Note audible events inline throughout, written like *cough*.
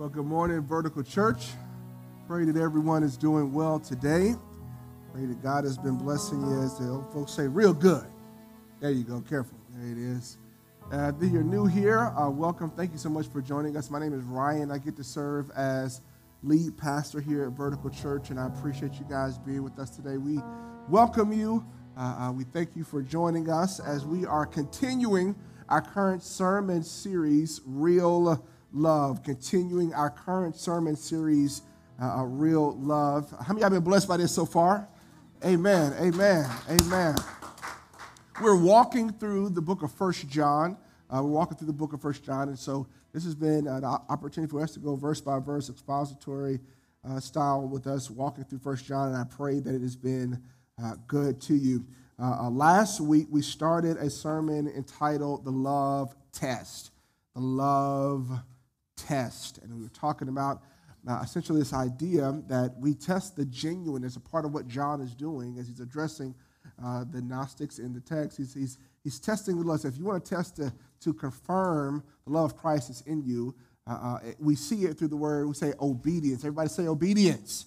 Well, good morning, Vertical Church. Pray that everyone is doing well today. Pray that God has been blessing you, as the old folks say, real good. There you go, careful. There it is. Uh, if you're new here, uh, welcome. Thank you so much for joining us. My name is Ryan. I get to serve as lead pastor here at Vertical Church, and I appreciate you guys being with us today. We welcome you. Uh, uh we thank you for joining us as we are continuing our current sermon series, Real love, continuing our current sermon series, uh, Real Love. How many of have been blessed by this so far? Amen, amen, amen. We're walking through the book of First John. Uh, we're walking through the book of First John, and so this has been an opportunity for us to go verse by verse, expository uh, style with us, walking through First John, and I pray that it has been uh, good to you. Uh, uh, last week, we started a sermon entitled The Love Test. The Love test. And we were talking about uh, essentially this idea that we test the genuine as a part of what John is doing as he's addressing uh, the Gnostics in the text. He's, he's, he's testing the love. So if you want to test to, to confirm the love of Christ is in you, uh, uh we see it through the word, we say obedience. Everybody say obedience.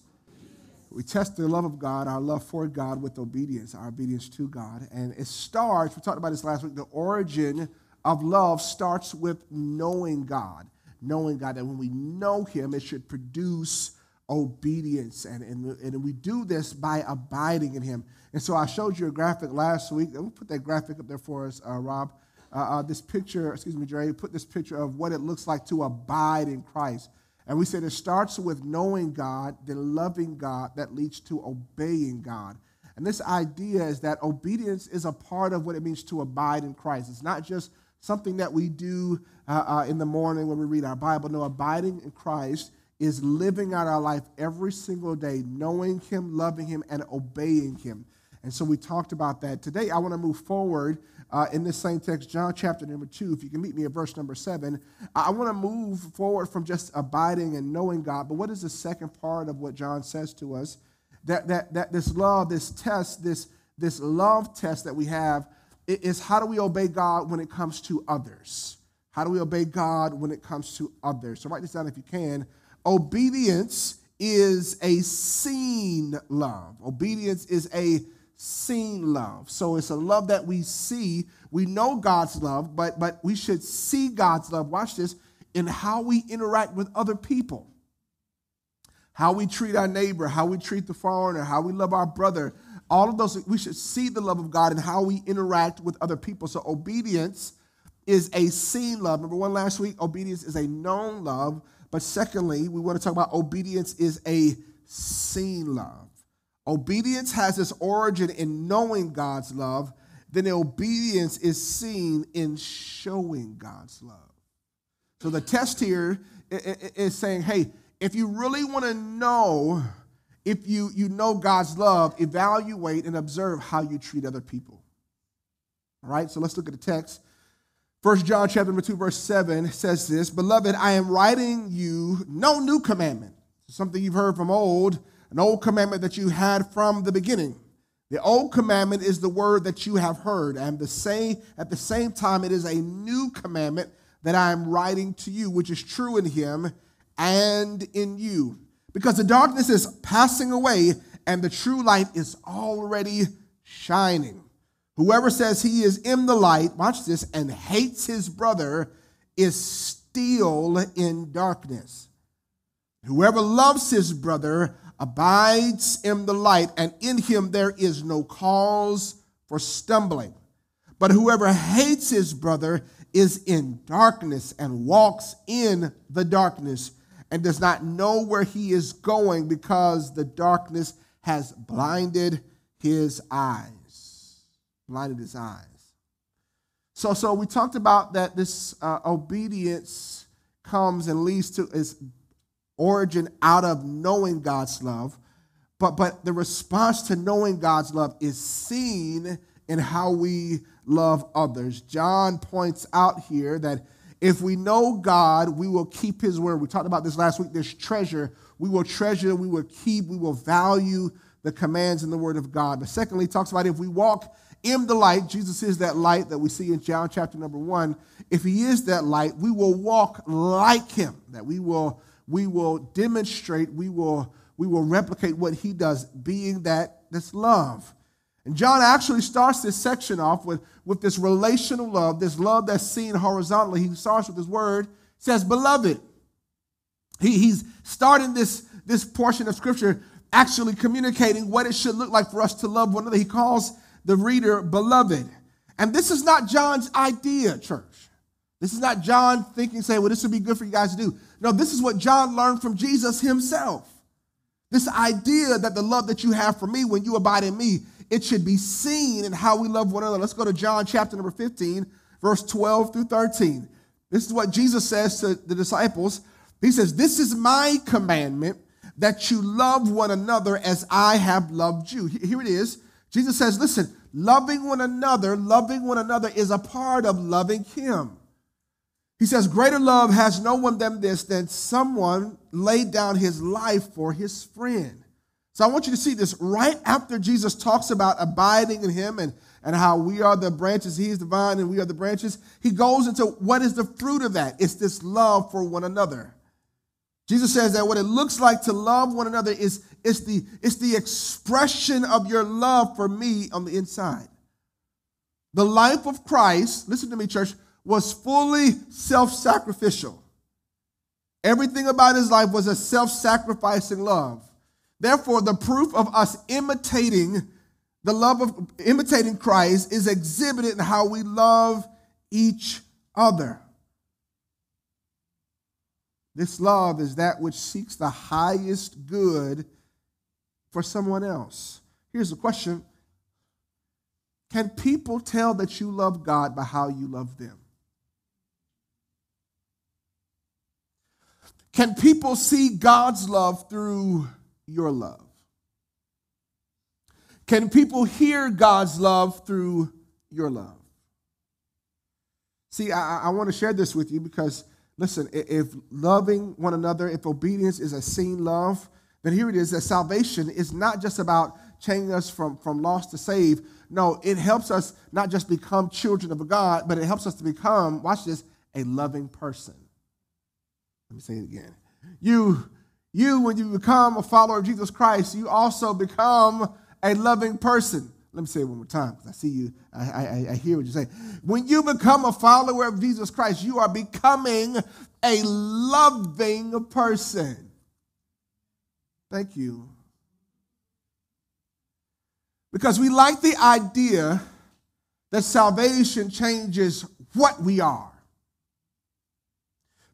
We test the love of God, our love for God, with obedience, our obedience to God. And it starts, we talked about this last week, the origin of love starts with knowing God knowing God, that when we know Him, it should produce obedience. And, and, and we do this by abiding in Him. And so I showed you a graphic last week. Let me put that graphic up there for us, uh, Rob. Uh, uh, this picture, excuse me, Dre, put this picture of what it looks like to abide in Christ. And we said it starts with knowing God, then loving God, that leads to obeying God. And this idea is that obedience is a part of what it means to abide in Christ. It's not just something that we do uh, uh, in the morning when we read our Bible. No, abiding in Christ is living out our life every single day, knowing Him, loving Him, and obeying Him. And so we talked about that. Today, I want to move forward uh, in this same text, John chapter number two. If you can meet me at verse number seven, I want to move forward from just abiding and knowing God. But what is the second part of what John says to us? That, that, that this love, this test, this, this love test that we have is how do we obey God when it comes to others? How do we obey God when it comes to others? So write this down if you can. Obedience is a seen love. Obedience is a seen love. So it's a love that we see. We know God's love, but but we should see God's love. Watch this in how we interact with other people. How we treat our neighbor, how we treat the foreigner, how we love our brother, all of those, we should see the love of God and how we interact with other people. So obedience is a seen love. Number one, last week, obedience is a known love. But secondly, we want to talk about obedience is a seen love. Obedience has its origin in knowing God's love, then obedience is seen in showing God's love. So the test here is saying, hey, if you really want to know if you, you know God's love, evaluate and observe how you treat other people. All right, so let's look at the text. First John chapter number 2, verse 7 says this Beloved, I am writing you no new commandment, something you've heard from old, an old commandment that you had from the beginning. The old commandment is the word that you have heard, and the same at the same time, it is a new commandment that I am writing to you, which is true in him and in you because the darkness is passing away and the true light is already shining. Whoever says he is in the light, watch this, and hates his brother is still in darkness. Whoever loves his brother abides in the light, and in him there is no cause for stumbling. But whoever hates his brother is in darkness and walks in the darkness and does not know where he is going because the darkness has blinded his eyes. Blinded his eyes. So, so we talked about that this uh, obedience comes and leads to its origin out of knowing God's love. But, but the response to knowing God's love is seen in how we love others. John points out here that if we know God, we will keep his word. We talked about this last week. This treasure, we will treasure, we will keep, we will value the commands in the word of God. But secondly, he talks about if we walk in the light, Jesus is that light that we see in John chapter number one. If he is that light, we will walk like him, that we will we will demonstrate, we will, we will replicate what he does, being that this love. And John actually starts this section off with, with this relational love, this love that's seen horizontally. He starts with his word, says, beloved. He, he's starting this, this portion of scripture actually communicating what it should look like for us to love one another. He calls the reader beloved. And this is not John's idea, church. This is not John thinking, saying, well, this would be good for you guys to do. No, this is what John learned from Jesus himself. This idea that the love that you have for me when you abide in me, it should be seen in how we love one another. Let's go to John chapter number 15, verse 12 through 13. This is what Jesus says to the disciples. He says, This is my commandment that you love one another as I have loved you. Here it is. Jesus says, Listen, loving one another, loving one another is a part of loving Him. He says, Greater love has no one than this, than someone laid down his life for his friend. So I want you to see this right after Jesus talks about abiding in him and, and how we are the branches, he is the vine, and we are the branches. He goes into what is the fruit of that? It's this love for one another. Jesus says that what it looks like to love one another is it's the, it's the expression of your love for me on the inside. The life of Christ, listen to me, church, was fully self sacrificial. Everything about his life was a self sacrificing love. Therefore, the proof of us imitating the love of imitating Christ is exhibited in how we love each other. This love is that which seeks the highest good for someone else. Here's the question Can people tell that you love God by how you love them? Can people see God's love through your love? Can people hear God's love through your love? See, I, I want to share this with you because Listen, if loving one another, if obedience is a seen love, then here it is that salvation is not just about changing us from, from lost to saved. No, it helps us not just become children of God, but it helps us to become, watch this, a loving person. Let me say it again. You, you, when you become a follower of Jesus Christ, you also become a loving person. Let me say it one more time because I see you, I, I, I hear what you're saying. When you become a follower of Jesus Christ, you are becoming a loving person. Thank you. Because we like the idea that salvation changes what we are.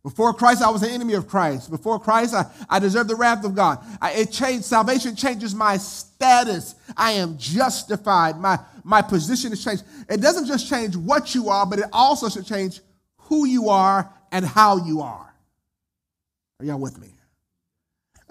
Before Christ, I was an enemy of Christ. Before Christ, I, I deserved the wrath of God. I, it changed. Salvation changes my status. I am justified. My, my position is changed. It doesn't just change what you are, but it also should change who you are and how you are. Are y'all with me?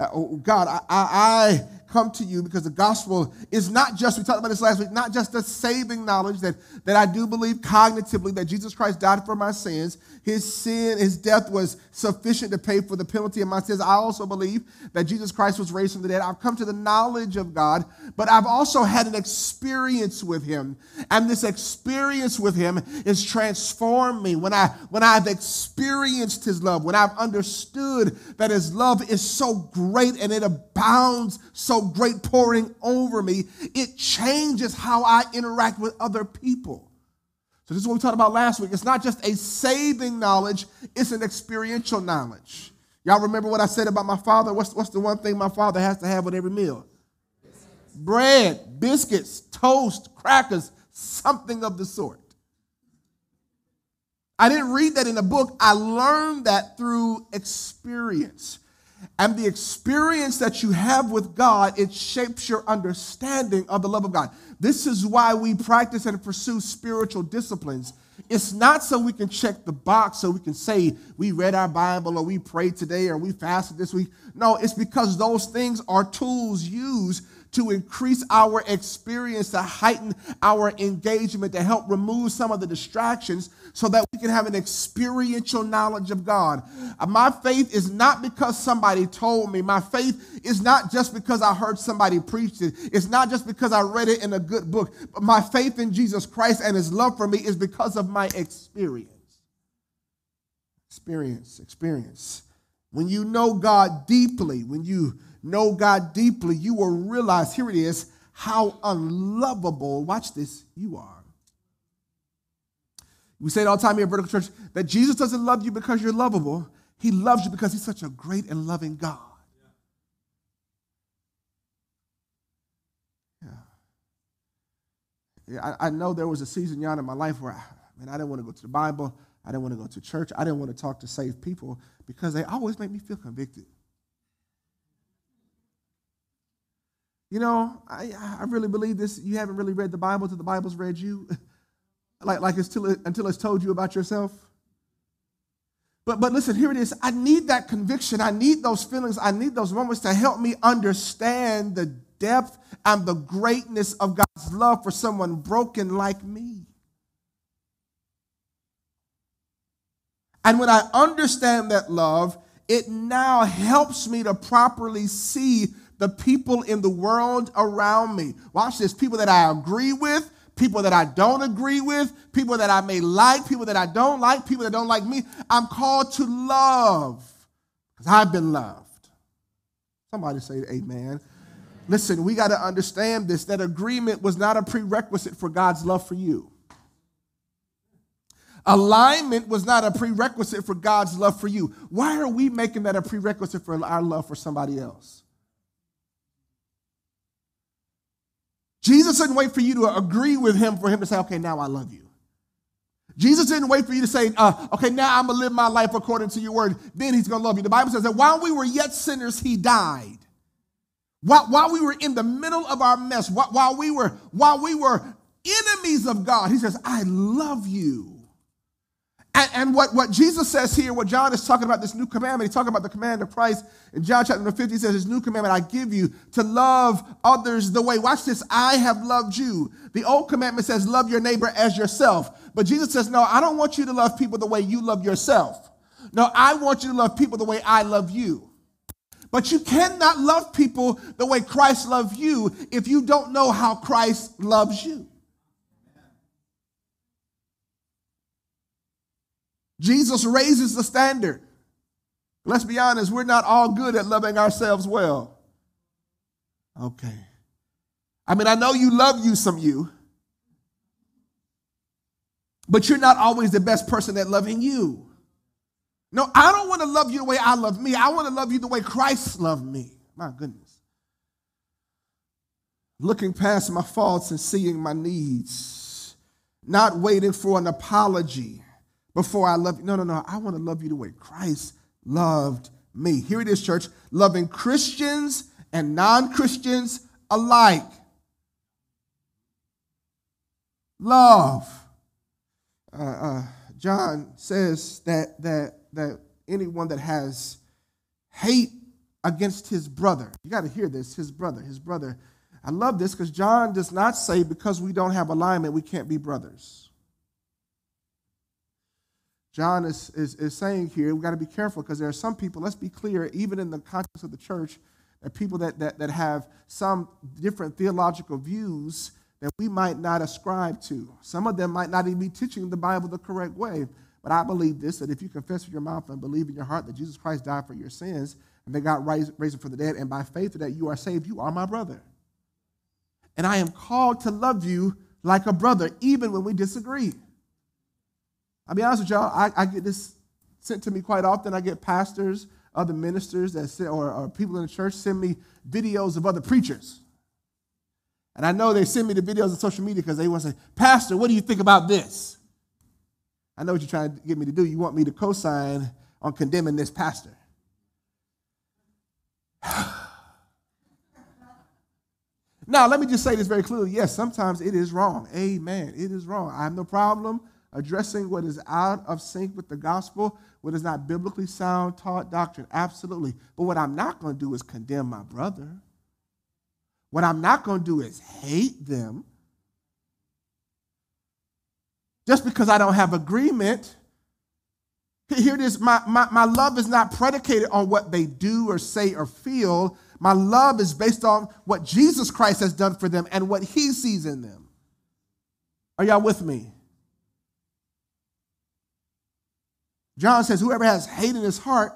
Uh, oh, God, I, I, come to you because the gospel is not just, we talked about this last week, not just a saving knowledge that, that I do believe cognitively that Jesus Christ died for my sins. His sin, his death was sufficient to pay for the penalty of my sins. I also believe that Jesus Christ was raised from the dead. I've come to the knowledge of God, but I've also had an experience with him. And this experience with him has transformed me. When, I, when I've experienced his love, when I've understood that his love is so great and it abounds so great pouring over me, it changes how I interact with other people. So, this is what we talked about last week. It's not just a saving knowledge, it's an experiential knowledge. Y'all remember what I said about my father? What's, what's the one thing my father has to have with every meal? Bread, biscuits, toast, crackers, something of the sort. I didn't read that in a book. I learned that through experience. And the experience that you have with God, it shapes your understanding of the love of God. This is why we practice and pursue spiritual disciplines. It's not so we can check the box so we can say we read our Bible or we prayed today or we fasted this week. No, it's because those things are tools used to increase our experience, to heighten our engagement, to help remove some of the distractions so that we can have an experiential knowledge of God. Uh, my faith is not because somebody told me. My faith is not just because I heard somebody preach it. It's not just because I read it in a good book. But my faith in Jesus Christ and his love for me is because of my experience. Experience, experience. When you know God deeply, when you know God deeply, you will realize, here it is, how unlovable, watch this, you are. We say it all the time here at Vertical Church that Jesus doesn't love you because you're lovable. He loves you because he's such a great and loving God. Yeah. I know there was a season, Jan, in my life where I, man, I didn't want to go to the Bible. I didn't want to go to church. I didn't want to talk to saved people because they always make me feel convicted. You know, I, I really believe this. You haven't really read the Bible until the Bible's read you. *laughs* like, like it's till until it's told you about yourself. But, but listen, here it is. I need that conviction. I need those feelings. I need those moments to help me understand the depth and the greatness of God's love for someone broken like me. And when I understand that love, it now helps me to properly see the people in the world around me. Watch this people that I agree with, people that I don't agree with, people that I may like, people that I don't like, people that don't like me. I'm called to love because I've been loved. Somebody say amen. Listen, we got to understand this that agreement was not a prerequisite for God's love for you. Alignment was not a prerequisite for God's love for you. Why are we making that a prerequisite for our love for somebody else? Jesus didn't wait for you to agree with him for him to say, okay, now I love you. Jesus didn't wait for you to say, uh, okay, now I'm going to live my life according to your word. Then he's going to love you. The Bible says that while we were yet sinners, he died. While, while we were in the middle of our mess, while, while, we were, while we were enemies of God, he says, I love you. And, and, what, what Jesus says here, what John is talking about, this new commandment, he's talking about the command of Christ. In John chapter number 50, he says, This new commandment I give you to love others the way, watch this, I have loved you. The old commandment says, Love your neighbor as yourself. But Jesus says, No, I don't want you to love people the way you love yourself. No, I want you to love people the way I love you. But you cannot love people the way Christ loved you if you don't know how Christ loves you. Jesus raises the standard. Let's be honest, we're not all good at loving ourselves well. Okay. I mean, I know you love you some you, but you're not always the best person at loving you. No, I don't want to love you the way I love me. I want to love you the way Christ loved me. My goodness. Looking past my faults and seeing my needs, not waiting for an apology before I love you. No, no, no. I want to love you the way Christ loved me. Here it is, church loving Christians and non Christians alike. Love. Uh, uh, John says that, that, that anyone that has hate against his brother, you got to hear this, his brother, his brother. I love this because John does not say because we don't have alignment, we can't be brothers. John is, is, is saying here, we've got to be careful because there are some people, let's be clear, even in the context of the church, that people that, that, that have some different theological views that we might not ascribe to. Some of them might not even be teaching the Bible the correct way. But I believe this that if you confess with your mouth and believe in your heart that Jesus Christ died for your sins and that God raised, raised him from the dead, and by faith that you are saved, you are my brother. And I am called to love you like a brother, even when we disagree. I'll be honest with y'all, I, I get this sent to me quite often. I get pastors, other ministers that send, or, or people in the church send me videos of other preachers. And I know they send me the videos on social media because they want to say, Pastor, what do you think about this? I know what you're trying to get me to do. You want me to co sign on condemning this pastor. *sighs* now, let me just say this very clearly. Yes, sometimes it is wrong. Amen. It is wrong. I have no problem addressing what is out of sync with the gospel, what is not biblically sound taught doctrine. Absolutely. But what I'm not going to do is condemn my brother. What I'm not going to do is hate them. Just because I don't have agreement. Here it is my, my, my love is not predicated on what they do or say or feel. My love is based on what Jesus Christ has done for them and what he sees in them. Are y'all with me? John says, Whoever has hate in his heart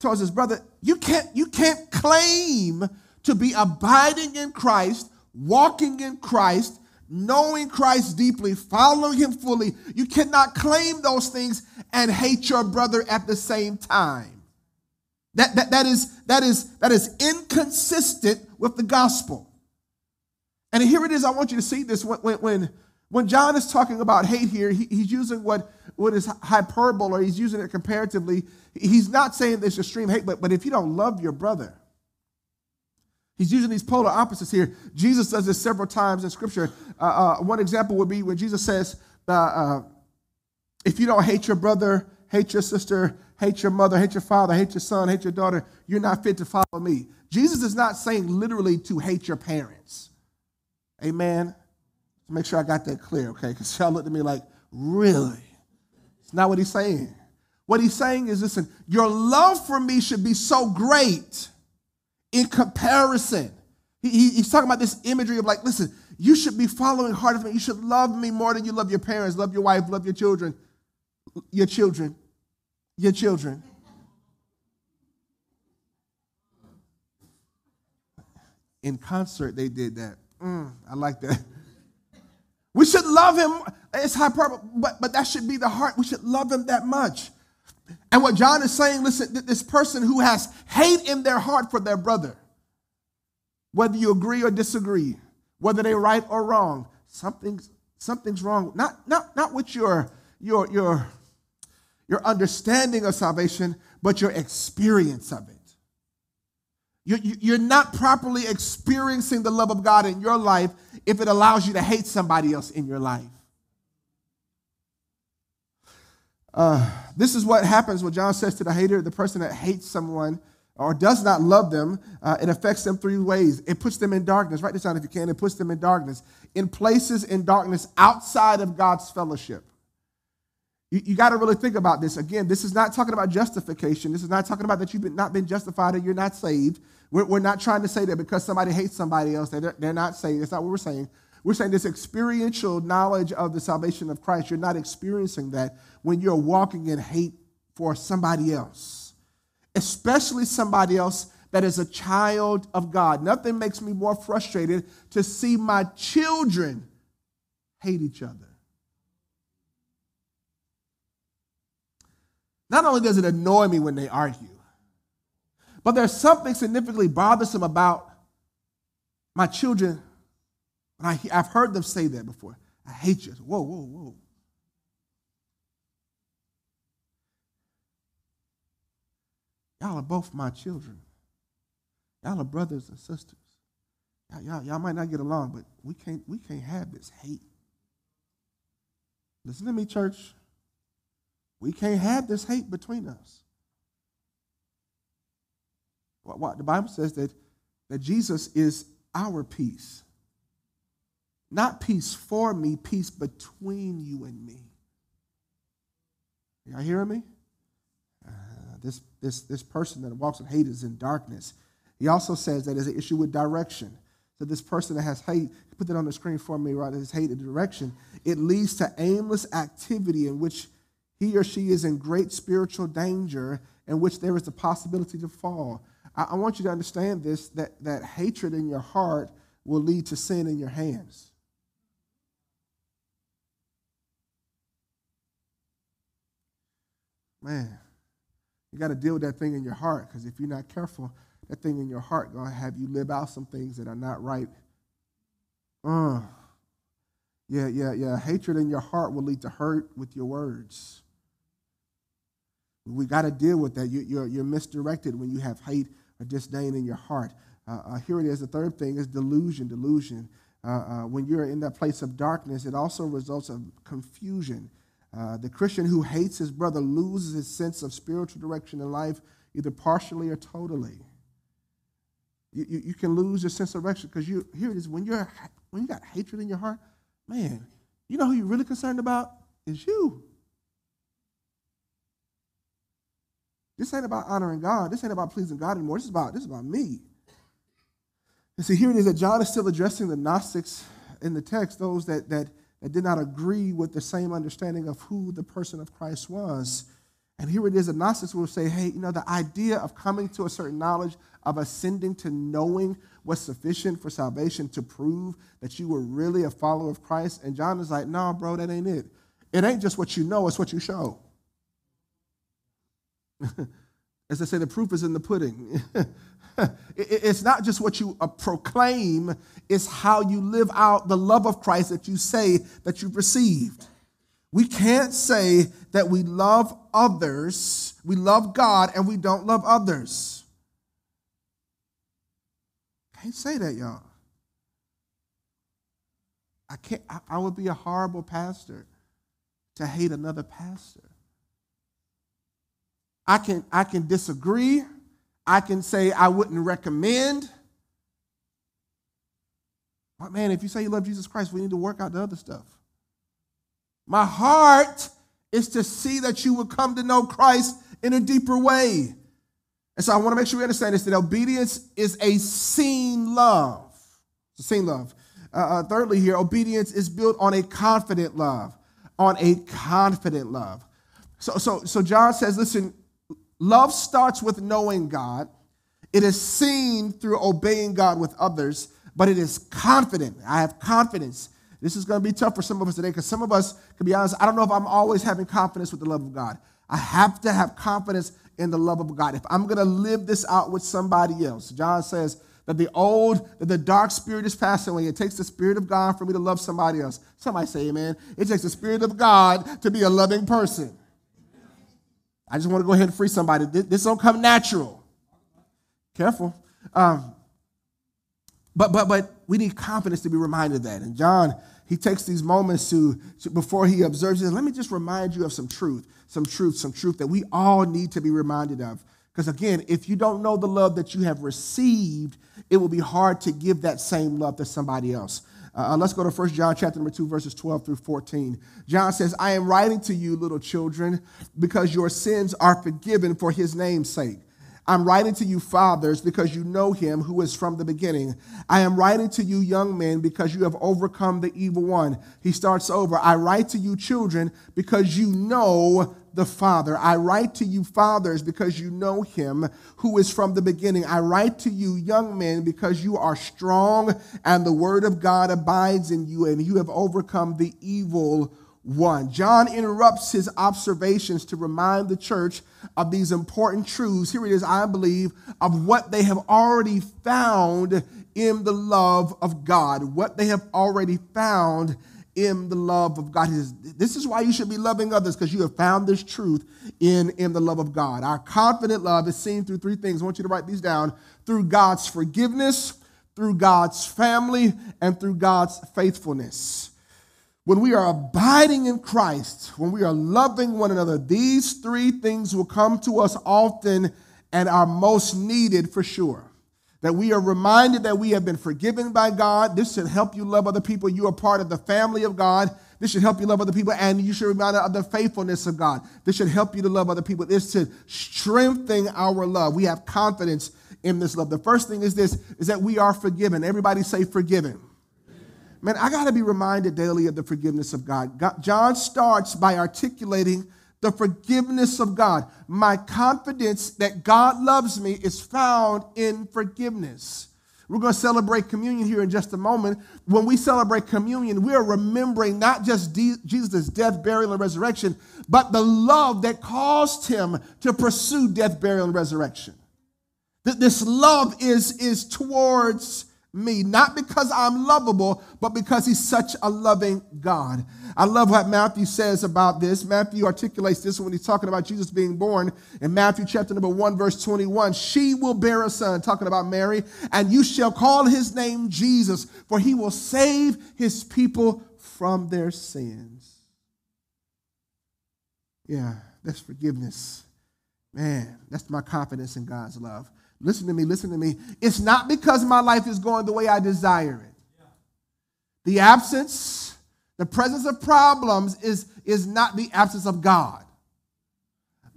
towards his brother, you can't, you can't claim to be abiding in Christ, walking in Christ, knowing Christ deeply, following him fully. You cannot claim those things and hate your brother at the same time. That, that, that, is, that, is, that is inconsistent with the gospel. And here it is, I want you to see this. When, when, when John is talking about hate here, he, he's using what, what is hyperbole or he's using it comparatively. He's not saying this extreme hate, but, but if you don't love your brother, He's using these polar opposites here. Jesus does this several times in Scripture. Uh, uh, one example would be when Jesus says, uh, uh, If you don't hate your brother, hate your sister, hate your mother, hate your father, hate your son, hate your daughter, you're not fit to follow me. Jesus is not saying literally to hate your parents. Amen. So make sure I got that clear, okay? Because y'all looked at me like, really? It's not what he's saying. What he's saying is listen, your love for me should be so great in comparison. He, he, he's talking about this imagery of like, listen, you should be following hard of me. You should love me more than you love your parents, love your wife, love your children, your children, your children. In concert, they did that. Mm, I like that. We should love him. It's hyperbole, but, but that should be the heart. We should love him that much. And what John is saying, listen, this person who has hate in their heart for their brother, whether you agree or disagree, whether they're right or wrong, something's, something's wrong. Not, not, not with your, your, your, your understanding of salvation, but your experience of it. You're not properly experiencing the love of God in your life if it allows you to hate somebody else in your life. Uh, this is what happens when John says to the hater, the person that hates someone or does not love them, uh, it affects them three ways. It puts them in darkness. Write this down if you can. It puts them in darkness, in places in darkness outside of God's fellowship. You, you got to really think about this. Again, this is not talking about justification. This is not talking about that you've been, not been justified and you're not saved. We're, we're not trying to say that because somebody hates somebody else, they're, they're not saved. That's not what we're saying. We're saying this experiential knowledge of the salvation of Christ, you're not experiencing that when you're walking in hate for somebody else, especially somebody else that is a child of God. Nothing makes me more frustrated to see my children hate each other. Not only does it annoy me when they argue, but there's something significantly bothersome about my children and I, I've heard them say that before. I hate you. Whoa, whoa, whoa. Y'all are both my children. Y'all are brothers and sisters. Y'all, y'all, y'all might not get along, but we can't, we can't have this hate. Listen to me, church. We can't have this hate between us. What, the Bible says that, that Jesus is our peace. Not peace for me, peace between you and me. Y'all hearing me? Uh, this, this, this person that walks in hate is in darkness. He also says that there's an issue with direction. So this person that has hate, put that on the screen for me, right? His hate and direction. It leads to aimless activity in which he or she is in great spiritual danger, in which there is the possibility to fall. I, I want you to understand this: that that hatred in your heart will lead to sin in your hands. man, you got to deal with that thing in your heart because if you're not careful, that thing in your heart going to have you live out some things that are not right. Uh, yeah, yeah, yeah. Hatred in your heart will lead to hurt with your words. We got to deal with that. You, you're, you're misdirected when you have hate or disdain in your heart. Uh, uh, here it is. The third thing is delusion. Delusion. Uh, uh when you're in that place of darkness, it also results of confusion. Uh, the Christian who hates his brother loses his sense of spiritual direction in life, either partially or totally. You, you, you can lose your sense of direction because you here it is when you're when you got hatred in your heart, man. You know who you're really concerned about is you. This ain't about honoring God. This ain't about pleasing God anymore. This is about this is about me. And see, here it is that John is still addressing the Gnostics in the text, those that that that did not agree with the same understanding of who the person of Christ was. And here it is, a Gnostics will say, hey, you know, the idea of coming to a certain knowledge, of ascending to knowing what's sufficient for salvation to prove that you were really a follower of Christ. And John is like, no, bro, that ain't it. It ain't just what you know, it's what you show. *laughs* As I say, the proof is in the pudding. *laughs* it's not just what you uh, proclaim, it's how you live out the love of Christ that you say that you've received. We can't say that we love others, we love God, and we don't love others. Can't say that, y'all. I can't, I would be a horrible pastor to hate another pastor. I can, I can disagree. I can say I wouldn't recommend. But man, if you say you love Jesus Christ, we need to work out the other stuff. My heart is to see that you will come to know Christ in a deeper way. And so I want to make sure we understand this that obedience is a seen love. It's a seen love. Uh, uh, thirdly, here, obedience is built on a confident love. On a confident love. So, so, so John says, listen, love starts with knowing God. It is seen through obeying God with others, but it is confident. I have confidence this is going to be tough for some of us today because some of us, to be honest, I don't know if I'm always having confidence with the love of God. I have to have confidence in the love of God. If I'm going to live this out with somebody else, John says that the old, that the dark spirit is passing away. It takes the spirit of God for me to love somebody else. Somebody say amen. It takes the spirit of God to be a loving person. I just want to go ahead and free somebody. This don't come natural. Careful. Um, but but but we need confidence to be reminded of that. And John he takes these moments to, to before he observes it. Let me just remind you of some truth, some truth, some truth that we all need to be reminded of. Because again, if you don't know the love that you have received, it will be hard to give that same love to somebody else. Uh, uh let's go to 1 John chapter number 2, verses 12 through 14. John says, I am writing to you, little children, because your sins are forgiven for his name's sake. I'm writing to you, fathers, because you know him who is from the beginning. I am writing to you, young men, because you have overcome the evil one. He starts over. I write to you, children, because you know the Father. I write to you, fathers, because you know him who is from the beginning. I write to you, young men, because you are strong and the word of God abides in you, and you have overcome the evil 1. John interrupts his observations to remind the church of these important truths. Here it is, I believe, of what they have already found in the love of God. What they have already found in the love of God. This is why you should be loving others, because you have found this truth in, in the love of God. Our confident love is seen through three things. I want you to write these down through God's forgiveness, through God's family, and through God's faithfulness. When we are abiding in Christ, when we are loving one another, these three things will come to us often and are most needed for sure. That we are reminded that we have been forgiven by God. This should help you love other people. You are part of the family of God. This should help you love other people, and you should remind of the faithfulness of God. This should help you to love other people. This should strengthen our love. We have confidence in this love. The first thing is this: is that we are forgiven. Everybody say forgiven. Man, I got to be reminded daily of the forgiveness of God. God. John starts by articulating the forgiveness of God. My confidence that God loves me is found in forgiveness. We're going to celebrate communion here in just a moment. When we celebrate communion, we are remembering not just Jesus' death, burial, and resurrection, but the love that caused him to pursue death, burial, and resurrection. That this love is, is towards me, not because I'm lovable, but because he's such a loving God. I love what Matthew says about this. Matthew articulates this when he's talking about Jesus being born in Matthew chapter number 1, verse 21. She will bear a son, talking about Mary, and you shall call his name Jesus, for he will save his people from their sins. Yeah, that's forgiveness. Man, that's my confidence in God's love. Listen to me, listen to me. It's not because my life is going the way I desire it. The absence, the presence of problems is, is not the absence of God.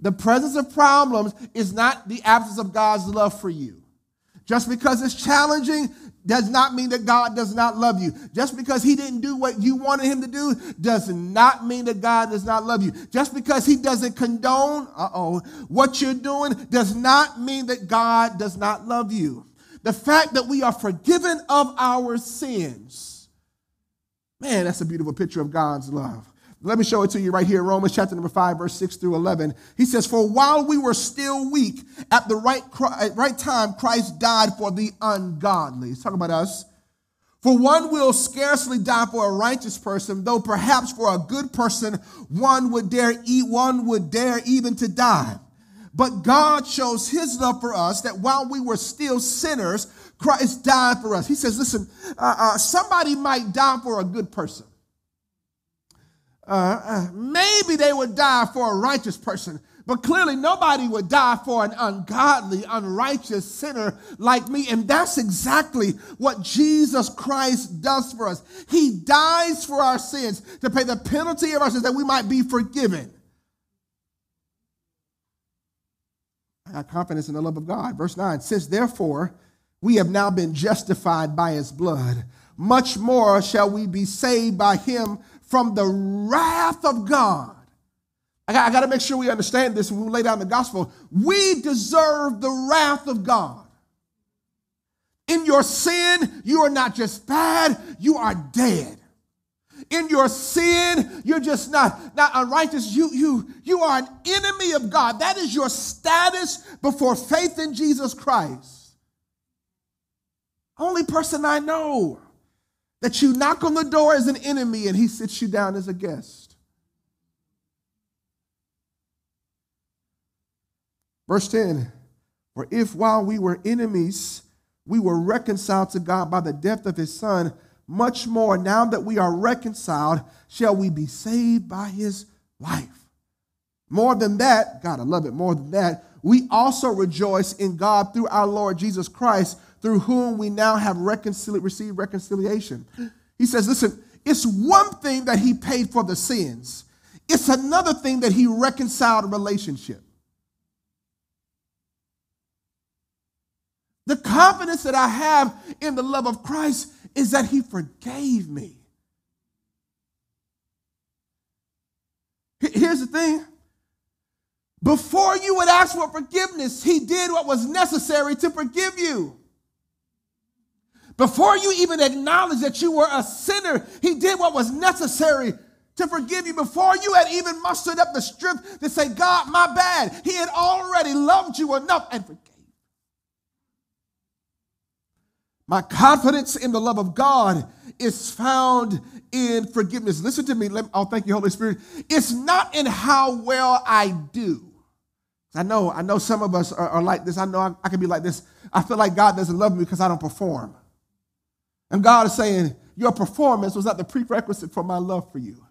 The presence of problems is not the absence of God's love for you. Just because it's challenging does not mean that God does not love you. Just because he didn't do what you wanted him to do does not mean that God does not love you. Just because he doesn't condone, uh-oh, what you're doing does not mean that God does not love you. The fact that we are forgiven of our sins. Man, that's a beautiful picture of God's love. Let me show it to you right here, Romans chapter number 5, verse 6 through 11. He says, For while we were still weak, at the right, right time, Christ died for the ungodly. He's talking about us. For one will scarcely die for a righteous person, though perhaps for a good person one would dare eat, one would dare even to die. But God shows his love for us that while we were still sinners, Christ died for us. He says, listen, uh, uh, somebody might die for a good person. Uh, uh, maybe they would die for a righteous person, but clearly nobody would die for an ungodly, unrighteous sinner like me. And that's exactly what Jesus Christ does for us. He dies for our sins to pay the penalty of our sins that we might be forgiven. I got confidence in the love of God. Verse 9 Since Therefore, we have now been justified by his blood. Much more shall we be saved by him from the wrath of God. I got, I got to make sure we understand this when we lay down the gospel. We deserve the wrath of God. In your sin, you are not just bad, you are dead. In your sin, you're just not, not unrighteous. You, you, you are an enemy of God. That is your status before faith in Jesus Christ. Only person I know that you knock on the door as an enemy and he sits you down as a guest. Verse 10 For if while we were enemies, we were reconciled to God by the death of his son, much more now that we are reconciled, shall we be saved by his life. More than that, God, I love it, more than that, we also rejoice in God through our Lord Jesus Christ through whom we now have reconcil- received reconciliation. He says, listen, it's one thing that he paid for the sins, it's another thing that he reconciled a relationship. The confidence that I have in the love of Christ is that he forgave me. Here's the thing. Before you would ask for forgiveness, he did what was necessary to forgive you. Before you even acknowledged that you were a sinner, he did what was necessary to forgive you. Before you had even mustered up the strength to say, God, my bad, he had already loved you enough and forgave. My confidence in the love of God is found in forgiveness. Listen to me. I'll oh, thank you, Holy Spirit. It's not in how well I do. I know, I know some of us are, are like this. I know I, I can be like this. I feel like God doesn't love me because I don't perform. And God is saying, Your performance was not the prerequisite for my love for you.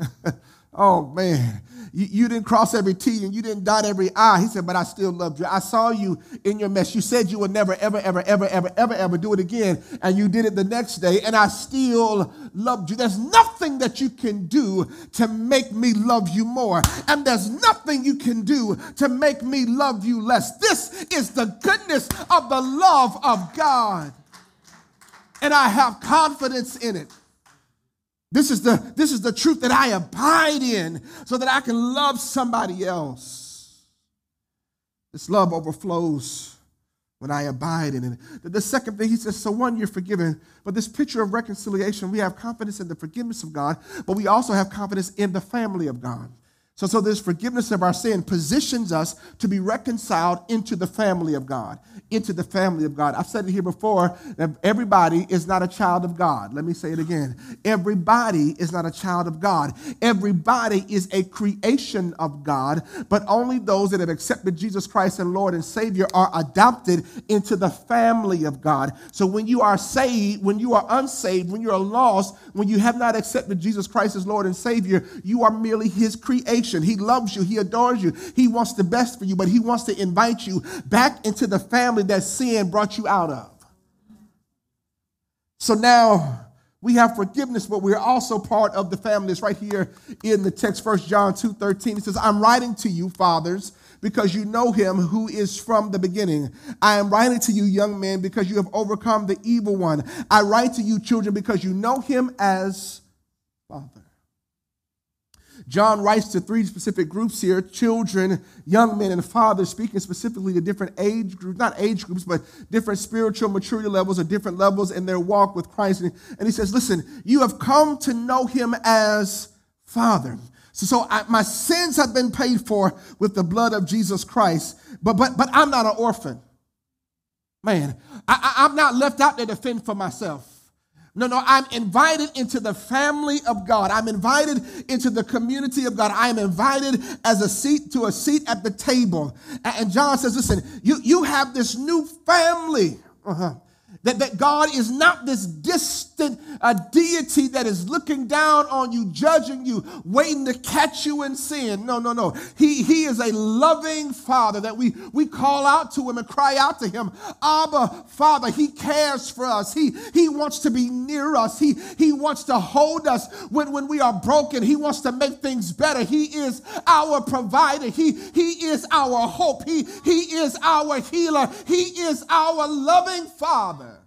*laughs* oh, man. You, you, didn't cross every T and you didn't dot every I. He said, But I still loved you. I saw you in your mess. You said you would never, ever, ever, ever, ever, ever, ever do it again. And you did it the next day, and I still loved you. There's nothing that you can do to make me love you more. And there's nothing you can do to make me love you less. This is the goodness of the love of God and I have confidence in it. This is the this is the truth that I abide in so that I can love somebody else. This love overflows when I abide in it. The second thing he says, so one, you're forgiven, but this picture of reconciliation, we have confidence in the forgiveness of God, but we also have confidence in the family of God. So, so this forgiveness of our sin positions us to be reconciled into the family of God into the family of God. I've said it here before that everybody is not a child of God. Let me say it again. Everybody is not a child of God. Everybody is a creation of God, but only those that have accepted Jesus Christ and Lord and Savior are adopted into the family of God. So when you are saved, when you are unsaved, when you are lost, when you have not accepted Jesus Christ as Lord and Savior, you are merely His creation. He loves you, He adores you, He wants the best for you, but He wants to invite you back into the family that sin brought you out of. So now we have forgiveness, but we're also part of the family. It's right here in the text, First John 2 13. It says, I'm writing to you, fathers, because you know him who is from the beginning. I am writing to you, young men, because you have overcome the evil one. I write to you, children, because you know him as Father. John writes to three specific groups here children, young men, and fathers, speaking specifically to different age groups, not age groups, but different spiritual maturity levels or different levels in their walk with Christ. And he says, Listen, you have come to know him as Father. So, so I, my sins have been paid for with the blood of Jesus Christ, but, but, but I'm not an orphan. Man, I, I, I'm not left out there to fend for myself. No, no, I'm invited into the family of God. I'm invited into the community of God. I am invited as a seat to a seat at the table. And John says, listen, you, you have this new family. Uh-huh. That, that God is not this distant uh, deity that is looking down on you, judging you, waiting to catch you in sin. No, no, no. He, he is a loving Father that we, we call out to Him and cry out to Him. Abba, Father, He cares for us. He, he wants to be near us. He, he wants to hold us when, when we are broken. He wants to make things better. He is our provider. He, he is our hope. He, he is our healer. He is our loving Father.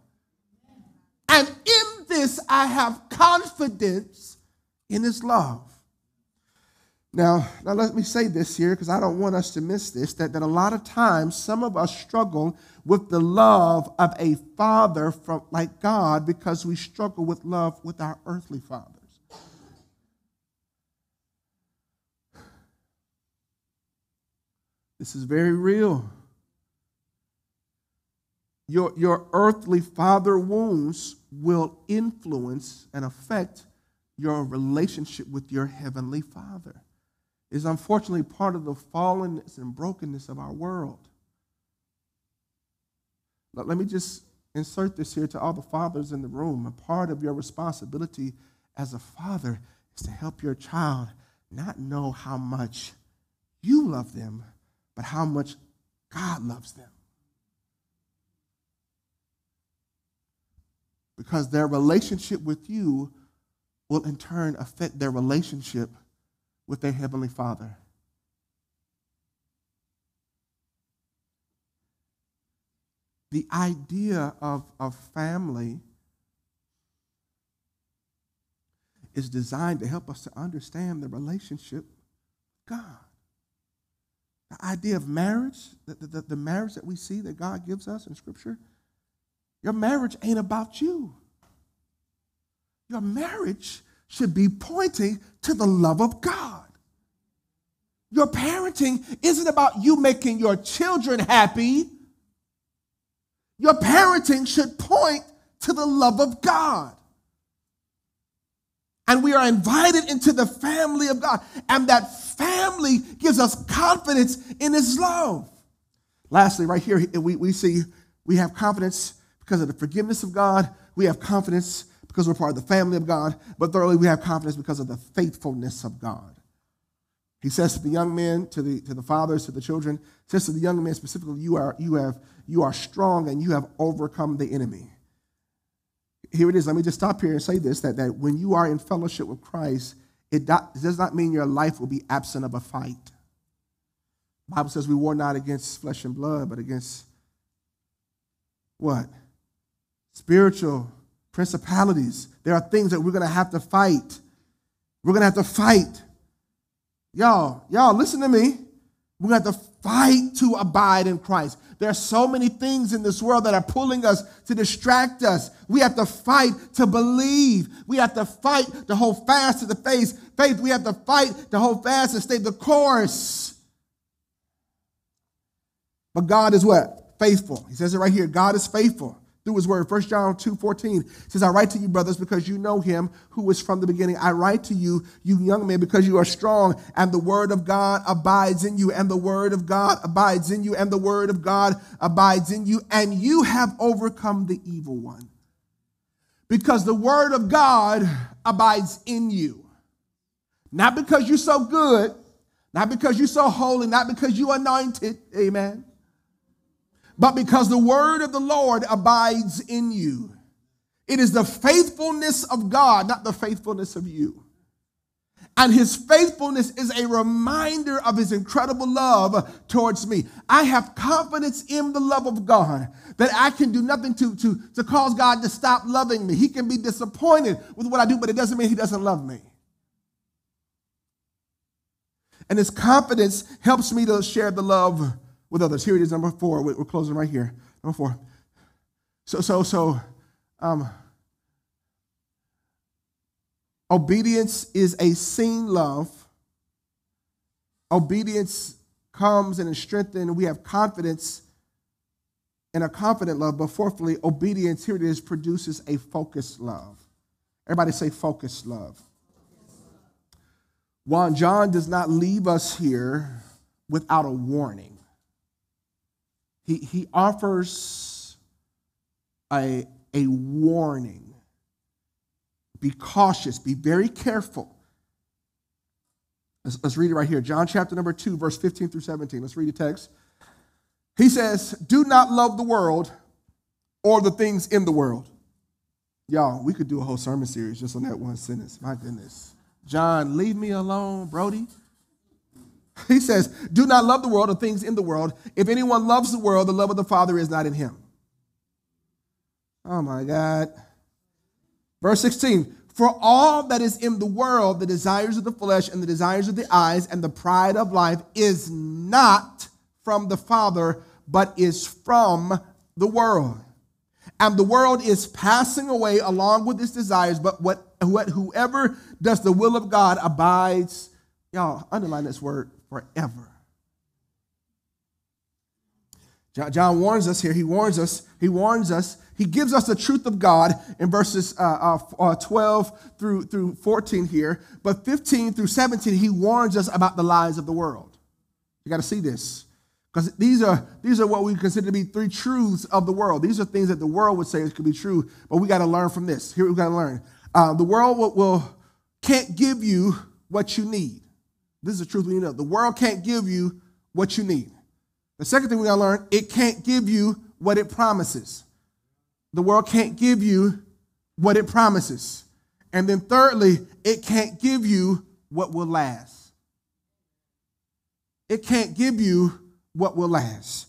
And in this, I have confidence in his love. Now, now let me say this here because I don't want us to miss this that, that a lot of times some of us struggle with the love of a father from like God because we struggle with love with our earthly fathers. This is very real your, your earthly father wounds will influence and affect your relationship with your heavenly father. Is unfortunately part of the fallenness and brokenness of our world. But let me just insert this here to all the fathers in the room. A part of your responsibility as a father is to help your child not know how much you love them, but how much God loves them. Because their relationship with you will in turn affect their relationship with their Heavenly Father. The idea of, of family is designed to help us to understand the relationship with God. The idea of marriage, the, the, the marriage that we see that God gives us in Scripture, your marriage ain't about you. Your marriage should be pointing to the love of God. Your parenting isn't about you making your children happy. Your parenting should point to the love of God. And we are invited into the family of God. And that family gives us confidence in His love. Lastly, right here, we, we see we have confidence because of the forgiveness of God. We have confidence because we're part of the family of God. But thirdly, we have confidence because of the faithfulness of God. He says to the young men, to the, to the fathers, to the children, says to the young men specifically, you are, you, have, you are strong and you have overcome the enemy. Here it is. Let me just stop here and say this that, that when you are in fellowship with Christ, it, do, it does not mean your life will be absent of a fight. The Bible says we war not against flesh and blood, but against what? Spiritual principalities. There are things that we're going to have to fight. We're going to have to fight. Y'all, y'all, listen to me. We're going to have to fight to abide in Christ. There are so many things in this world that are pulling us to distract us. We have to fight to believe. We have to fight to hold fast to the faith. Faith, we have to fight to hold fast and stay the course. But God is what? Faithful. He says it right here. God is faithful through his word. 1 John 2 14 says, I write to you, brothers, because you know him who is from the beginning. I write to you, you young men, because you are strong, and the word of God abides in you, and the word of God abides in you, and the word of God abides in you, and you have overcome the evil one. Because the word of God abides in you. Not because you're so good, not because you're so holy, not because you're anointed, amen but because the word of the Lord abides in you. It is the faithfulness of God, not the faithfulness of you. And his faithfulness is a reminder of his incredible love towards me. I have confidence in the love of God that I can do nothing to, to, to cause God to stop loving me. He can be disappointed with what I do, but it doesn't mean he doesn't love me. And his confidence helps me to share the love with others. Here it is, number four. We're closing right here. Number four. So, so, so, um, Obedience is a seen love. Obedience comes and is strengthened. We have confidence in a confident love. But fourthly, obedience, here it is, produces a focused love. Everybody say focused love. 1 John does not leave us here without a warning. He, he offers a, a warning. Be cautious, be very careful. Let's, let's read it right here. John chapter number 2, verse 15 through 17. Let's read the text. He says, Do not love the world or the things in the world. Y'all, we could do a whole sermon series just on that one sentence. My goodness. John, leave me alone, Brody. *laughs* He says, Do not love the world or things in the world. If anyone loves the world, the love of the Father is not in him. Oh my God. Verse 16 For all that is in the world, the desires of the flesh and the desires of the eyes and the pride of life, is not from the Father, but is from the world. And the world is passing away along with its desires, but what, whoever does the will of God abides, y'all, underline this word, forever. John warns us here. He warns us. He warns us. He gives us the truth of God in verses uh, uh, uh 12 through, through 14 here. But 15 through 17, he warns us about the lies of the world. You got to see this. Because these are, these are what we consider to be three truths of the world. These are things that the world would say could be true, but we got to learn from this. Here we got to learn. Uh, the world will, will, can't give you what you need. This is the truth we need to know. The world can't give you what you need. The second thing we gotta learn, it can't give you what it promises. The world can't give you what it promises. And then thirdly, it can't give you what will last. It can't give you what will last.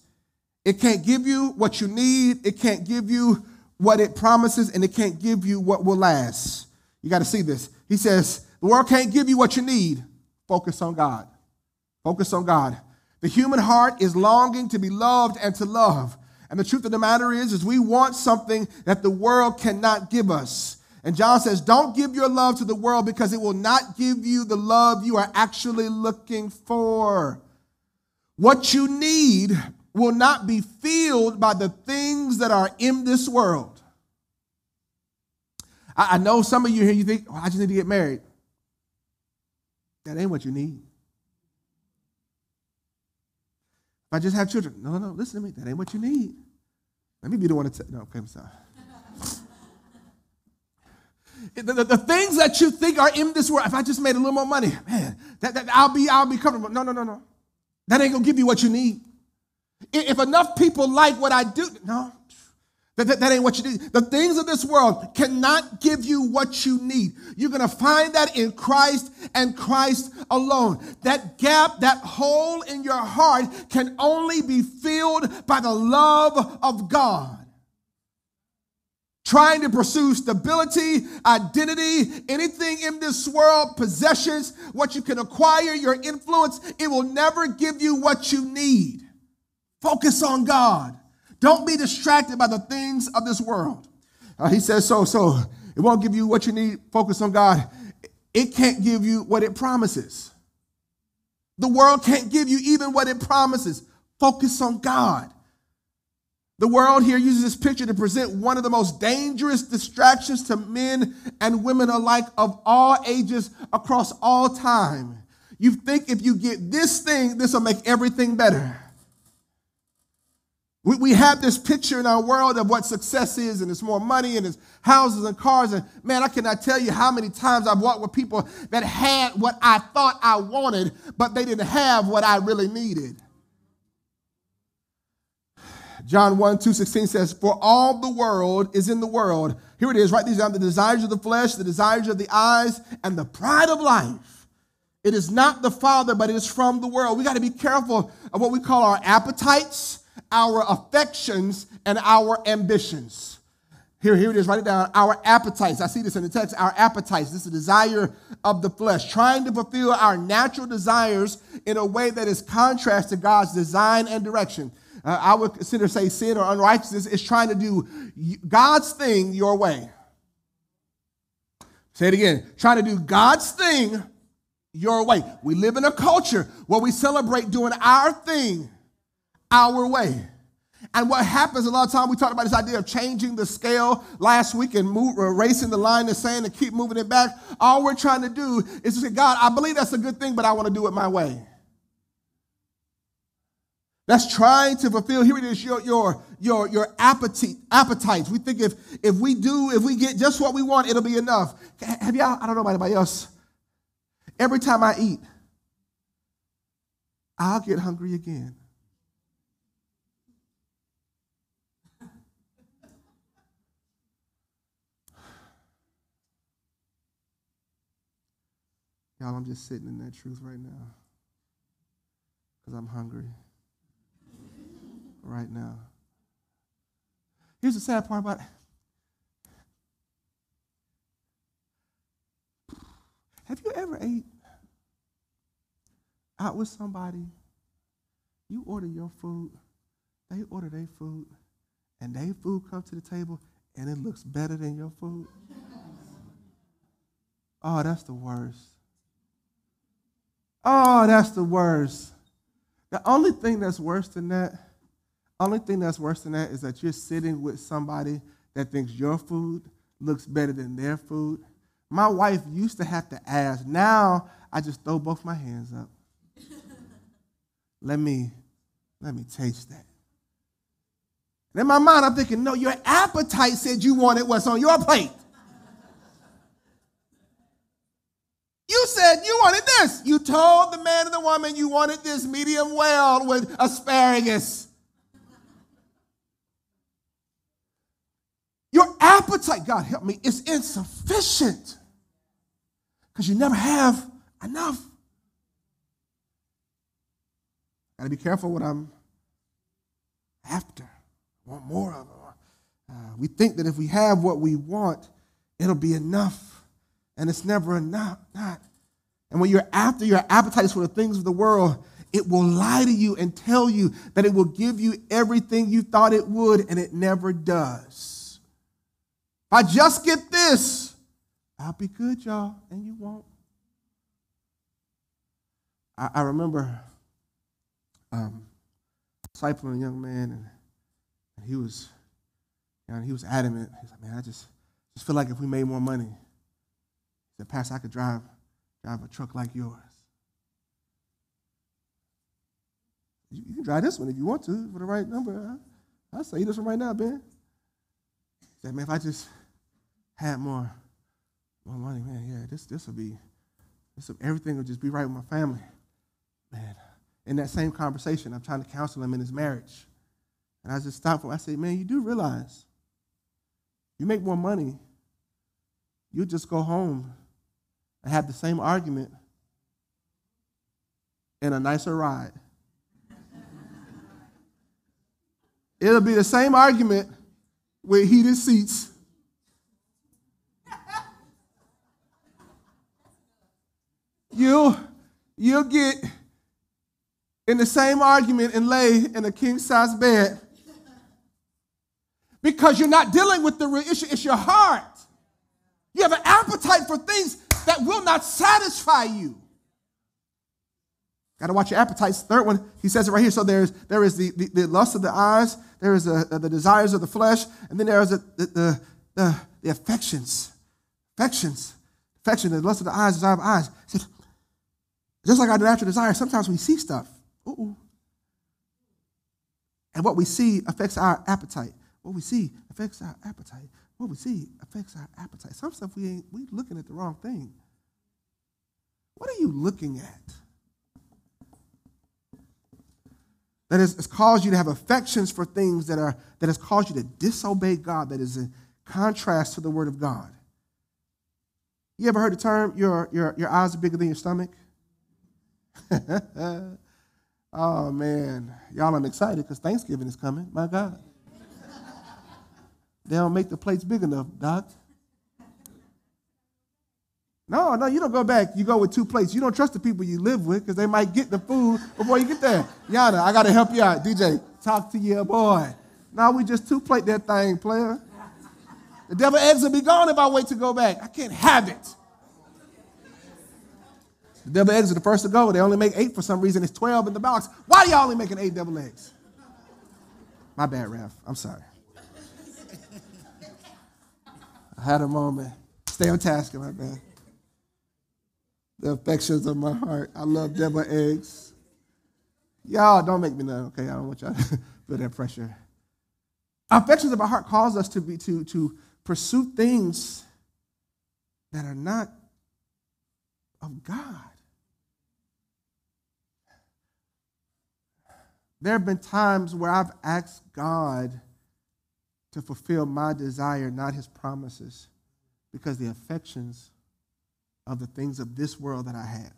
It can't give you what you need. It can't give you what it promises, and it can't give you what will last. You got to see this. He says, The world can't give you what you need. Focus on God. Focus on God. The human heart is longing to be loved and to love. And the truth of the matter is, is we want something that the world cannot give us. And John says, don't give your love to the world because it will not give you the love you are actually looking for. What you need will not be filled by the things that are in this world. I, know some of you here, you think, oh, I just need to get married. That ain't what you need. If I just have children, no, no, listen to me. That ain't what you need. Let me be the one to tell. No, okay, I'm sorry. *laughs* the, the, the, things that you think are in this world, if I just made a little more money, man, that, that I'll be I'll be comfortable. No, no, no, no. That ain't gonna give you what you need. If enough people like what I do, no, that, that, that, ain't what you need. The things of this world cannot give you what you need. You're going to find that in Christ and Christ alone. That gap, that hole in your heart can only be filled by the love of God. Trying to pursue stability, identity, anything in this world, possessions, what you can acquire, your influence, it will never give you what you need. Focus on God. Don't be distracted by the things of this world. Uh, he says, so, so it won't give you what you need. Focus on God. It can't give you what it promises. The world can't give you even what it promises. Focus on God. The world here uses this picture to present one of the most dangerous distractions to men and women alike of all ages across all time. You think if you get this thing, this will make everything better. We, we have this picture in our world of what success is, and it's more money, and it's houses and cars. And man, I cannot tell you how many times I've walked with people that had what I thought I wanted, but they didn't have what I really needed. John 1 2 16 says, For all the world is in the world. Here it is, write these down the desires of the flesh, the desires of the eyes, and the pride of life It is not the Father, but it is from the world. We got to be careful of what we call our appetites, our affections, and our ambitions. Here, here it is, write it down. Our appetites. I see this in the text. Our appetites. This is the desire of the flesh, trying to fulfill our natural desires in a way that is contrast to God's design and direction. Uh, I would consider, say, sin or unrighteousness is trying to do God's thing your way. Say it again. Trying to do God's thing your way. We live in a culture where we celebrate doing our thing our way. And what happens a lot of time, we talked about this idea of changing the scale last week and move, uh, erasing the line and saying to keep moving it back. All we're trying to do is to say, God, I believe that's a good thing, but I want to do it my way. That's trying to fulfill, here it is, your, your, your, your appetite, appetites. We think if, if we do, if we get just what we want, it'll be enough. Have y'all, I don't know about anybody else, every time I eat, I'll get hungry again. Y'all, I'm just sitting in that truth right now because I'm hungry right now. Here's the sad part about. Have you ever ate out with somebody? You order your food, they order their food, and their food comes to the table and it looks better than your food. Oh, that's the worst. Oh, that's the worst. The only thing that's worse than that, only thing that's worse than that is that you're sitting with somebody that thinks your food looks better than their food. My wife used to have to ask. Now I just throw both my hands up. let me, let me taste that. And in my mind, I'm thinking, no, your appetite said you wanted what's on your plate. You said you wanted this. You told the man and the woman you wanted this medium well with asparagus. Your appetite, God help me, is insufficient because you never have enough. Got to be careful what I'm after. I want more of it. Uh, we think that if we have what we want, it'll be enough and it's never enough. Not. And when you're after your appetites for the things of the world, it will lie to you and tell you that it will give you everything you thought it would, and it never does. If I just get this, I'll be good, y'all, and you won't. I, I remember um, discipling a young man, and, and he was, you know, he was adamant. He's like, man, I just, just feel like if we made more money, said, Pastor, I could drive, drive a truck like yours. You, you can drive this one if you want to for the right number. I, will say this one right now, Ben. Said, man, if I just had more, more money, man, yeah, this this would be, this would, everything would just be right with my family. Man, in that same conversation, I'm trying to counsel him in his marriage. And I just stopped him. I said, man, you do realize you make more money, you just go home and have the same argument in a nicer ride. It'll be the same argument with heated seats. You'll, you'll get in the same argument and lay in a king size bed because you're not dealing with the real issue, it's your heart. You have an appetite for things that will not satisfy you. Got to watch your appetites. Third one, he says it right here. So there's there is the, the, the lust of the eyes, there is a, the desires of the flesh, and then there is the, the, the, the affections. Affections. Affection, the lust of the eyes, desire of eyes. Said, just like our natural desire, sometimes we see stuff. Ooh. And what we see affects our appetite. What we see affects our appetite what we see affects our appetite. Some stuff we ain't we looking at the wrong thing. What are you looking at? That has, has caused you to have affections for things that are that has caused you to disobey God, that is in contrast to the word of God. You ever heard the term your, your, your eyes are bigger than your stomach? *laughs* oh, man. Y'all, I'm excited because Thanksgiving is coming. My God. They don't make the plates big enough, Doc. No, no, you don't go back. You go with two plates. You don't trust the people you live with because they might get the food before you get there. Yana, I got to help you out. DJ, talk to your boy. Now we just two plate that thing, player. The devil eggs will be gone if I wait to go back. I can't have it. The devil eggs are the first to go. They only make eight for some reason. It's 12 in the box. Why are y'all only making eight devil eggs? My bad, Ralph. I'm sorry. I had a moment. Stay on task, my man. The affections of my heart. I love devil eggs. Y'all don't make me know, okay? I don't want y'all *laughs* to feel that pressure. Affections of our heart cause us to be to, to pursue things that are not of God. There have been times where I've asked God to fulfill my desire, not his promises, because the affections of the things of this world that I have.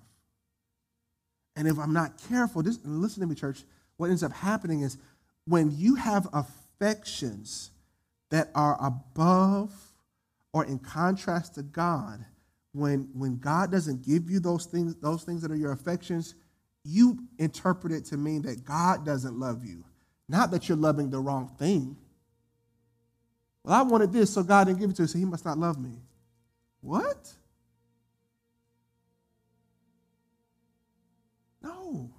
And if I'm not careful, this, listen to me, church, what ends up happening is when you have affections that are above or in contrast to God, when, when God doesn't give you those things, those things that are your affections, you interpret it to mean that God doesn't love you, not that you're loving the wrong thing. Well, I wanted this, so God didn't give it to me, so he must not love me. What? No.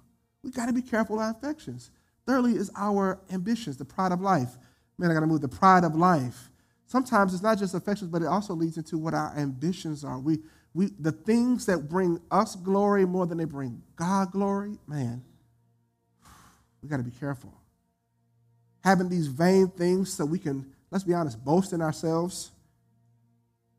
We got to be careful our affections. Thirdly, is our ambitions, the pride of life. Man, I got to move the pride of life. Sometimes it's not just affections, but it also leads into what our ambitions are. We we, the things that bring us glory more than they bring God glory, man, we got to be careful. Having these vain things so we can, let's be honest, boast in ourselves.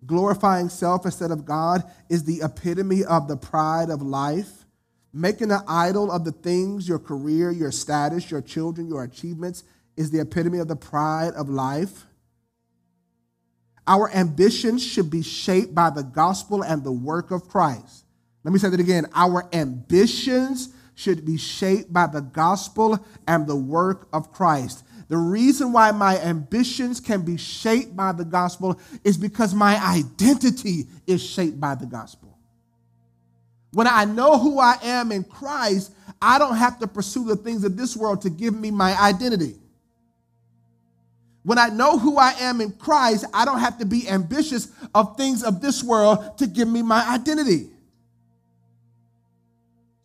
Glorifying self instead of God is the epitome of the pride of life. Making an idol of the things, your career, your status, your children, your achievements, is the epitome of the pride of life. Our ambitions should be shaped by the gospel and the work of Christ. Let me say that again. Our ambitions should be shaped by the gospel and the work of Christ. The reason why my ambitions can be shaped by the gospel is because my identity is shaped by the gospel. When I know who I am in Christ, I don't have to pursue the things of this world to give me my identity. When I know who I am in Christ, I don't have to be ambitious of things of this world to give me my identity.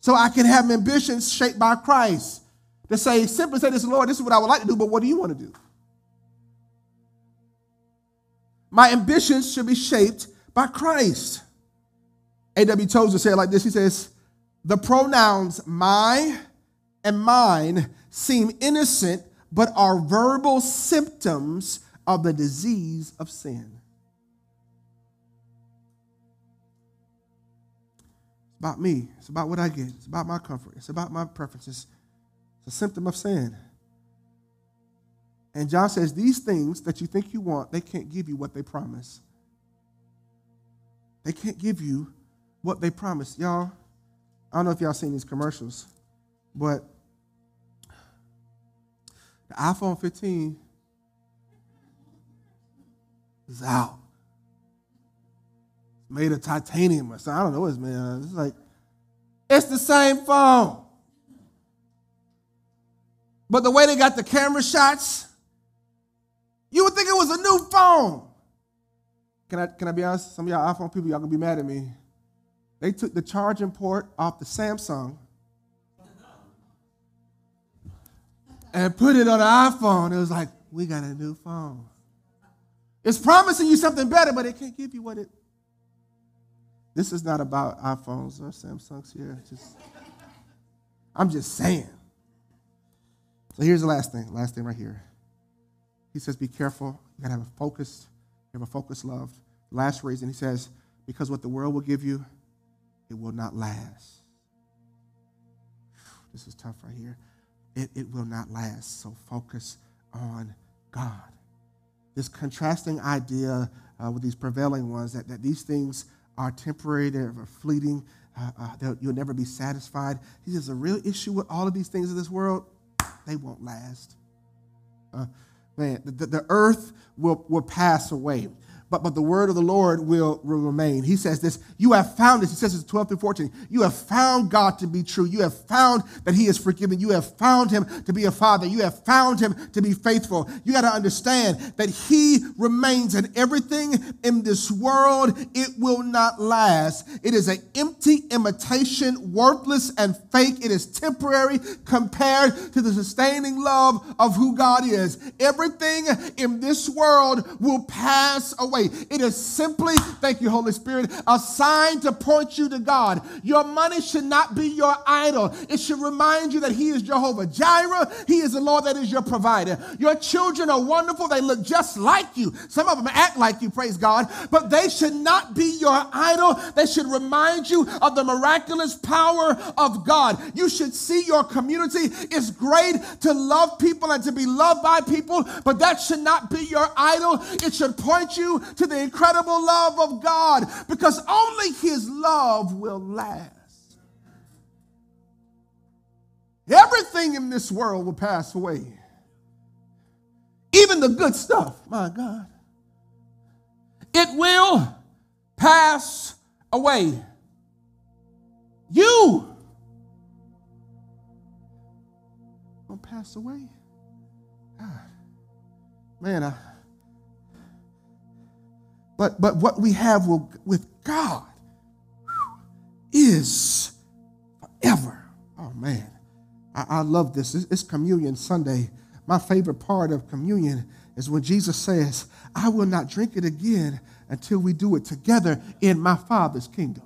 So I can have ambitions shaped by Christ. To say, simply say this, Lord, this is what I would like to do, but what do you want to do? My ambitions should be shaped by Christ. A.W. Tozer said like this He says, The pronouns my and mine seem innocent but are verbal symptoms of the disease of sin. It's about me. It's about what I get. It's about my comfort. It's about my preferences. It's a symptom of sin. And John says, These things that you think you want, they can't give you what they promise. They can't give you what they promise. Y'all, I don't know if y'all seen these commercials, but the iPhone 15 is out. It's made of titanium or something. I don't know what it's made of. It's like, it's the same phone. But the way they got the camera shots, you would think it was a new phone. Can I, can I be honest? Some of y'all iPhone people, y'all gonna be mad at me. They took the charging port off the Samsung and put it on the iPhone. It was like, we got a new phone. It's promising you something better, but it can't give you what it. This is not about iPhones or Samsungs here. Just, I'm just saying. So here's the last thing. Last thing right here. He says, "Be careful. You gotta have a focused, you have a focused love." Last reason he says, "Because what the world will give you, it will not last." This is tough right here it, it will not last. So focus on God. This contrasting idea uh, with these prevailing ones that, that these things are temporary, they're fleeting. uh, uh, you'll never be satisfied. He says the real issue with all of these things in this world, they won't last. Uh, man, the, the earth will, will pass away but, but the word of the Lord will, will remain. He says this, you have found this. He says this 12 through 14. You have found God to be true. You have found that he is forgiven. You have found him to be a father. You have found him to be faithful. You got to understand that he remains and everything in this world. It will not last. It is an empty imitation, worthless and fake. It is temporary compared to the sustaining love of who God is. Everything in this world will pass away way. It is simply, thank you, Holy Spirit, a sign to point you to God. Your money should not be your idol. It should remind you that He is Jehovah Jireh. He is the Lord that is your provider. Your children are wonderful. They look just like you. Some of them act like you, praise God, but they should not be your idol. They should remind you of the miraculous power of God. You should see your community. It's great to love people and to be loved by people, but that should not be your idol. It should point you to the incredible love of God because only His love will last. Everything in this world will pass away, even the good stuff, my God. It will pass away. You will pass away. God. Man, I but, but what we have will, with God is forever. Oh, man. I, I love this. It's, it's Communion Sunday. My favorite part of communion is when Jesus says, I will not drink it again until we do it together in my Father's kingdom.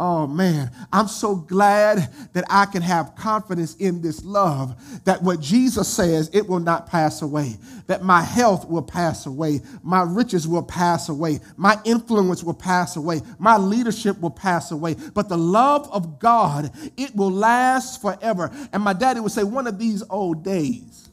Oh man, I'm so glad that I can have confidence in this love that what Jesus says, it will not pass away, that my health will pass away, my riches will pass away, my influence will pass away, my leadership will pass away, but the love of God, it will last forever. And my daddy would say, one of these old days,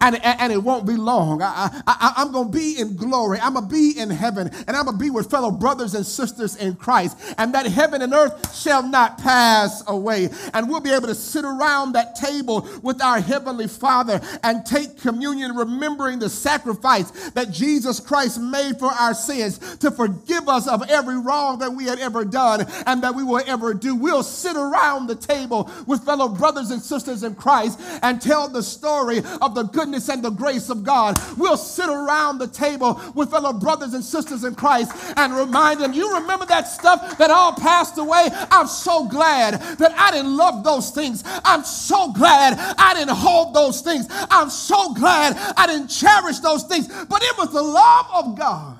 and, and, it won't be long. I, I, I'm going to be in glory. I'm going to be in heaven, and I'm going to be with fellow brothers and sisters in Christ. And that heaven and earth shall not pass away. And we'll be able to sit around that table with our Heavenly Father and take communion, remembering the sacrifice that Jesus Christ made for our sins to forgive us of every wrong that we had ever done and that we will ever do. We'll sit around the table with fellow brothers and sisters in Christ and tell the story of the the goodness and the grace of God. We'll sit around the table with fellow brothers and sisters in Christ and remind them, you remember that stuff that all passed away? I'm so glad that I didn't love those things. I'm so glad I didn't hold those things. I'm so glad I didn't cherish those things. But it was the love of God.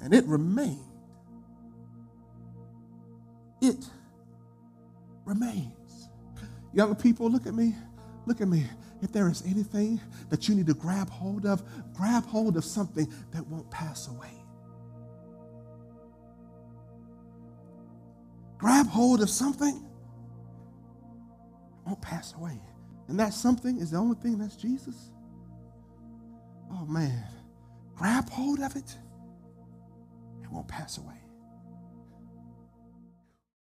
And it remained. It remains. Young people, look at me. Look at me. If there is anything that you need to grab hold of, grab hold of something that won't pass away. Grab hold of something that won't pass away. And that something is the only thing that's Jesus. Oh man. Grab hold of it. It won't pass away.